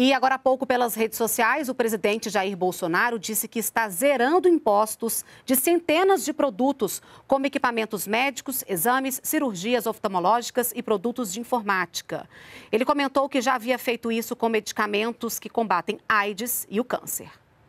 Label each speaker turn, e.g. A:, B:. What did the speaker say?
A: E agora há pouco, pelas redes sociais, o presidente Jair Bolsonaro disse que está zerando impostos de centenas de produtos, como equipamentos médicos, exames, cirurgias oftalmológicas e produtos de informática. Ele comentou que já havia feito isso com medicamentos que combatem AIDS e o câncer.